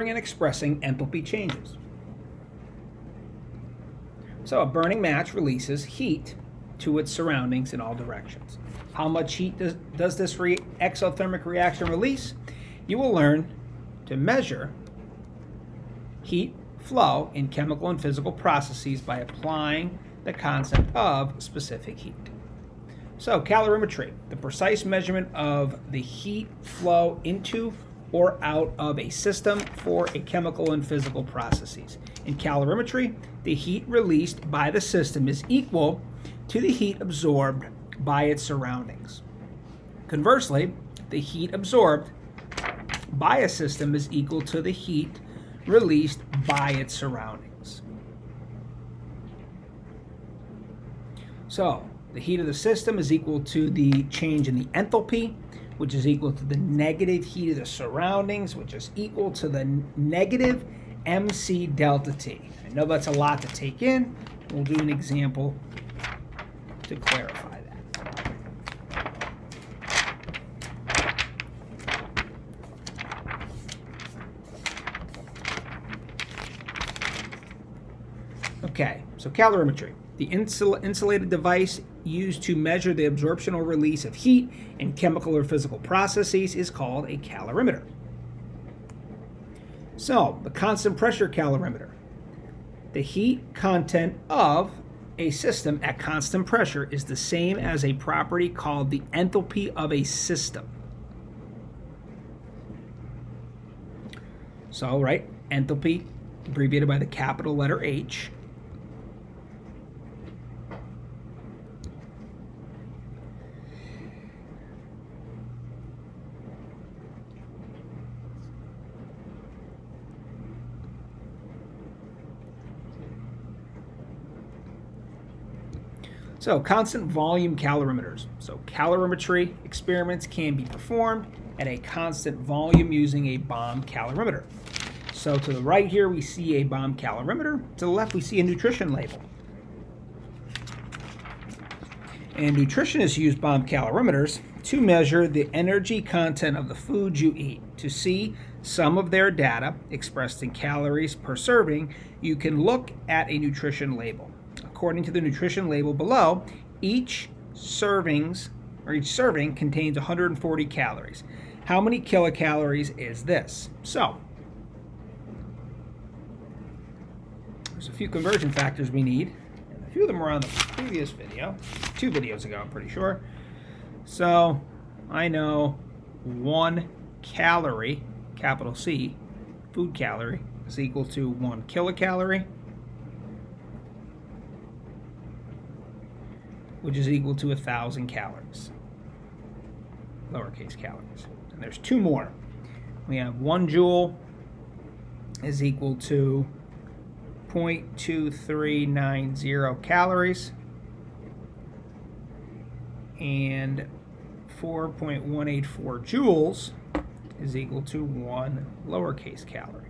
and expressing enthalpy changes. So a burning match releases heat to its surroundings in all directions. How much heat does, does this re exothermic reaction release? You will learn to measure heat flow in chemical and physical processes by applying the concept of specific heat. So calorimetry, the precise measurement of the heat flow into or out of a system for a chemical and physical processes. In calorimetry, the heat released by the system is equal to the heat absorbed by its surroundings. Conversely, the heat absorbed by a system is equal to the heat released by its surroundings. So, the heat of the system is equal to the change in the enthalpy which is equal to the negative heat of the surroundings, which is equal to the negative mc delta T. I know that's a lot to take in. We'll do an example to clarify that. Okay, so calorimetry. The insul insulated device used to measure the absorption or release of heat in chemical or physical processes is called a calorimeter. So, the constant pressure calorimeter. The heat content of a system at constant pressure is the same as a property called the enthalpy of a system. So, right, enthalpy, abbreviated by the capital letter H, So constant volume calorimeters. So calorimetry experiments can be performed at a constant volume using a bomb calorimeter. So to the right here we see a bomb calorimeter. To the left we see a nutrition label. And nutritionists use bomb calorimeters to measure the energy content of the food you eat. To see some of their data expressed in calories per serving, you can look at a nutrition label according to the nutrition label below, each servings or each serving contains 140 calories. How many kilocalories is this? So, there's a few conversion factors we need. A few of them were on the previous video, two videos ago, I'm pretty sure. So, I know one calorie, capital C, food calorie, is equal to one kilocalorie. Which is equal to thousand calories, lowercase calories. And there's two more. We have one joule is equal to 0.2390 calories and 4.184 joules is equal to one lowercase calorie.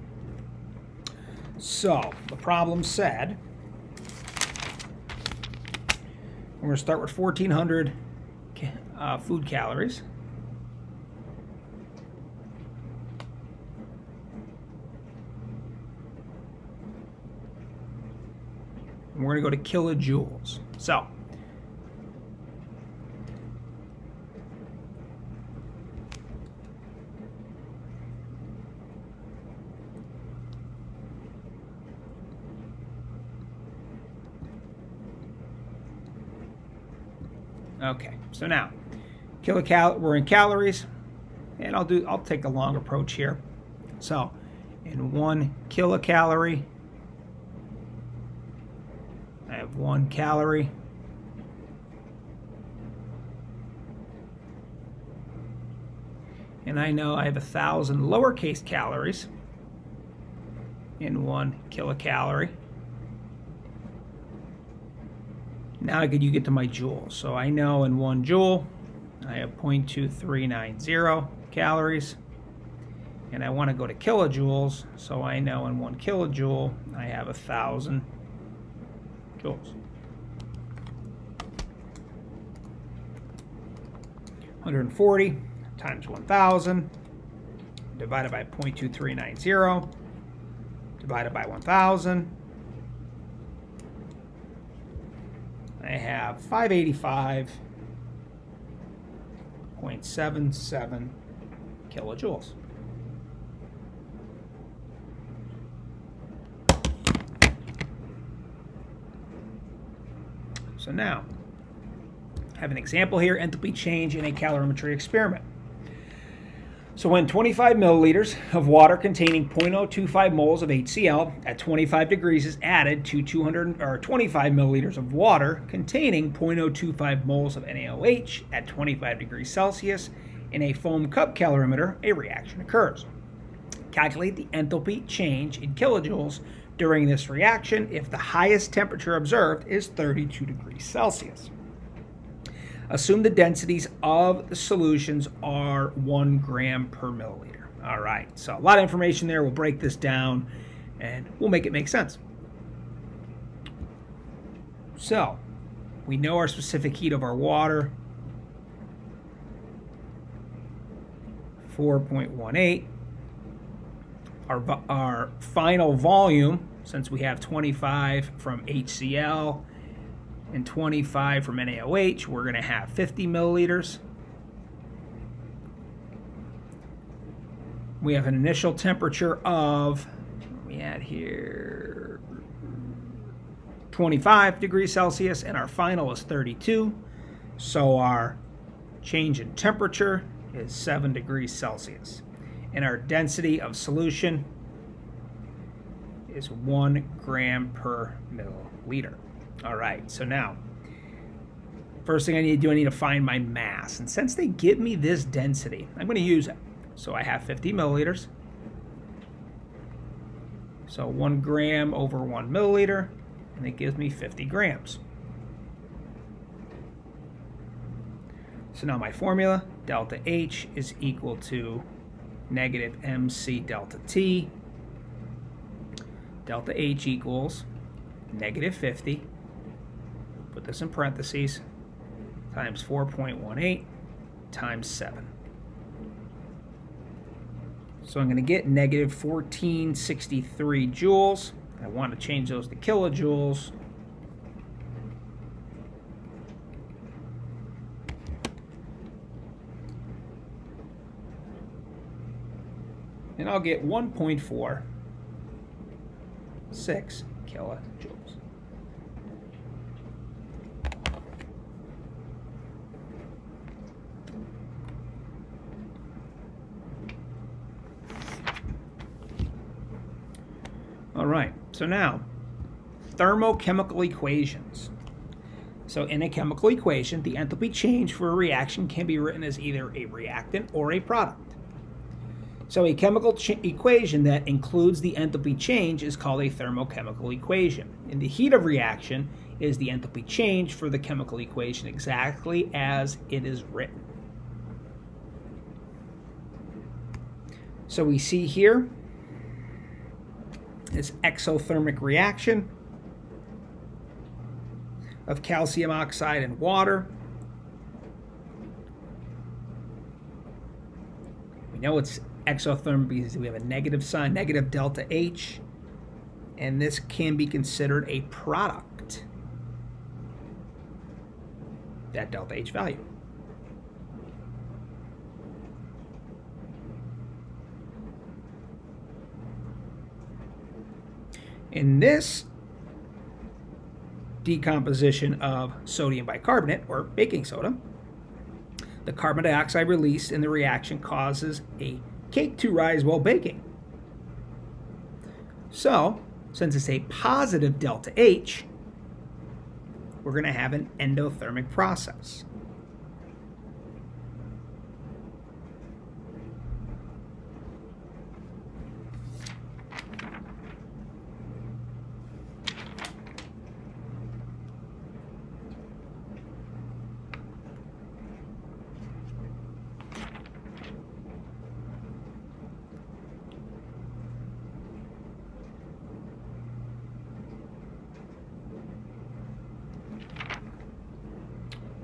So the problem said We're going to start with 1,400 uh, food calories. And we're going to go to kilojoules. So, Okay, so now, kilocal we're in calories, and I'll do I'll take a long approach here. So, in one kilocalorie, I have one calorie. And I know I have a thousand lowercase calories in one kilocalorie. Now could you get to my joules. So I know in one joule, I have 0.2390 calories. And I want to go to kilojoules, so I know in one kilojoule, I have a thousand joules. 140 times 1,000 divided by 0.2390 divided by 1,000. I have 585.77 kilojoules. So now, I have an example here, enthalpy change in a calorimetry experiment. So when 25 milliliters of water containing 0.025 moles of HCl at 25 degrees is added to 200 or 25 milliliters of water containing 0.025 moles of NaOH at 25 degrees Celsius in a foam cup calorimeter, a reaction occurs. Calculate the enthalpy change in kilojoules during this reaction if the highest temperature observed is 32 degrees Celsius. Assume the densities of the solutions are 1 gram per milliliter. All right, so a lot of information there. We'll break this down and we'll make it make sense. So, we know our specific heat of our water, 4.18. Our, our final volume, since we have 25 from HCl, and 25 from NaOH, we're going to have 50 milliliters. We have an initial temperature of, we had here, 25 degrees Celsius, and our final is 32. So our change in temperature is 7 degrees Celsius. And our density of solution is 1 gram per milliliter. All right, so now, first thing I need to do, I need to find my mass. And since they give me this density, I'm going to use it. So I have 50 milliliters. So 1 gram over 1 milliliter, and it gives me 50 grams. So now my formula, delta H is equal to negative MC delta T. Delta H equals negative 50 put this in parentheses, times 4.18 times 7. So I'm going to get negative 1463 joules. I want to change those to kilojoules. And I'll get 1.46 kilojoules. All right, so now, thermochemical equations. So in a chemical equation, the enthalpy change for a reaction can be written as either a reactant or a product. So a chemical equation that includes the enthalpy change is called a thermochemical equation. And the heat of reaction is the enthalpy change for the chemical equation exactly as it is written. So we see here this exothermic reaction of calcium oxide and water. We know it's exothermic because we have a negative sign, negative delta H, and this can be considered a product, that delta H value. In this decomposition of sodium bicarbonate, or baking soda, the carbon dioxide released in the reaction causes a cake to rise while baking. So, since it's a positive delta H, we're going to have an endothermic process.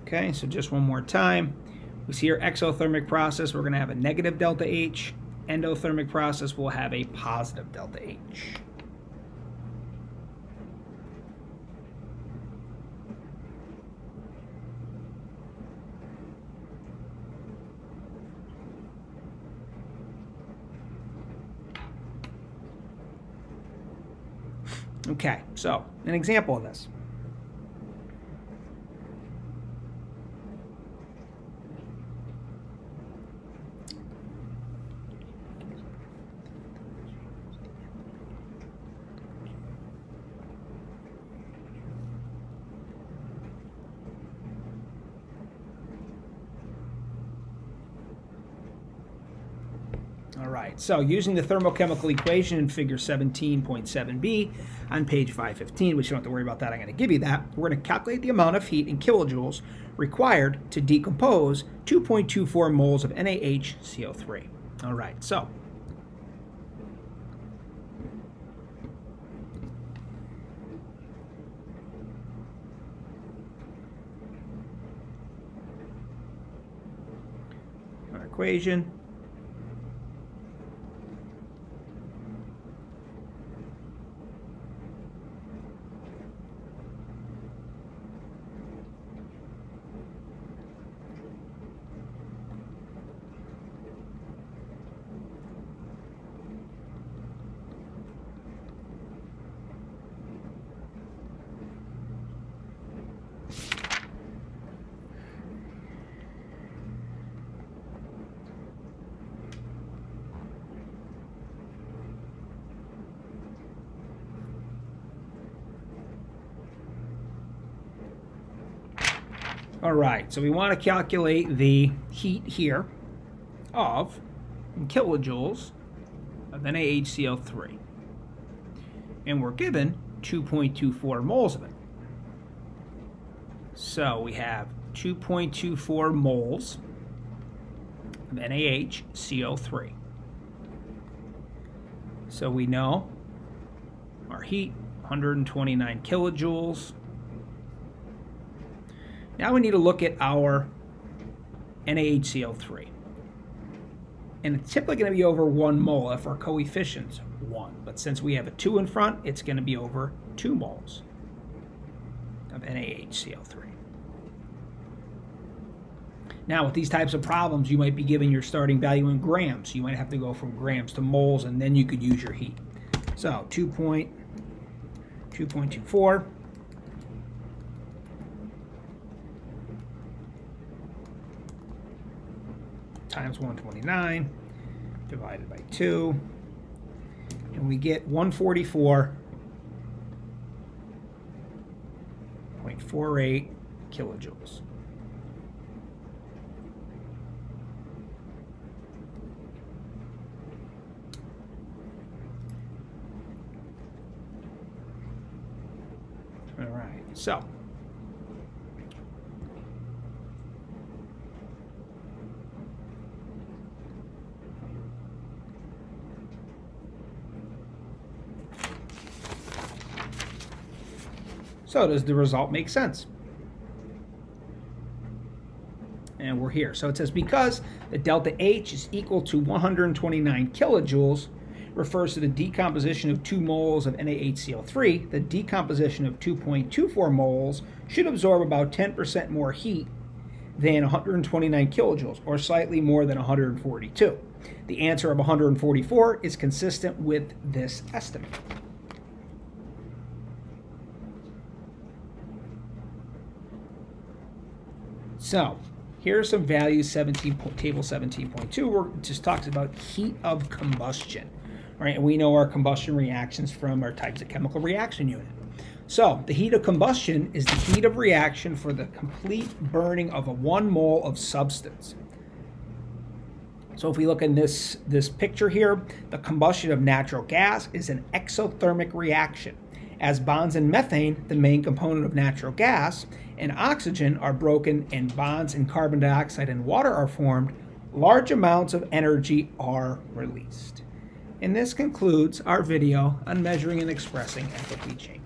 Okay, so just one more time. We see our exothermic process. We're going to have a negative delta H endothermic process will have a positive delta H. Okay, so an example of this. All right, so using the thermochemical equation in figure 17.7b on page 515, which you don't have to worry about that, I'm going to give you that. We're going to calculate the amount of heat in kilojoules required to decompose 2.24 moles of NaHCO3. All right, so our equation All right, so we want to calculate the heat here of kilojoules of NaHCO3. And we're given 2.24 moles of it. So we have 2.24 moles of NaHCO3. So we know our heat, 129 kilojoules now we need to look at our NaHCO3. And it's typically going to be over 1 mole if our coefficient's 1. But since we have a 2 in front, it's going to be over 2 moles of NaHCO3. Now, with these types of problems, you might be given your starting value in grams. You might have to go from grams to moles, and then you could use your heat. So 2.2.24 times 129 divided by 2. And we get 144.48 kilojoules. All right, so So does the result make sense? And we're here. So it says because the delta H is equal to 129 kilojoules refers to the decomposition of 2 moles of NaHCO3, the decomposition of 2.24 moles should absorb about 10% more heat than 129 kilojoules, or slightly more than 142. The answer of 144 is consistent with this estimate. So here are some values, 17, table 17.2, where it just talks about heat of combustion. Right, and we know our combustion reactions from our types of chemical reaction unit. So the heat of combustion is the heat of reaction for the complete burning of a one mole of substance. So if we look in this, this picture here, the combustion of natural gas is an exothermic reaction. As bonds in methane, the main component of natural gas, and oxygen are broken and bonds in carbon dioxide and water are formed, large amounts of energy are released. And this concludes our video on measuring and expressing enthalpy change.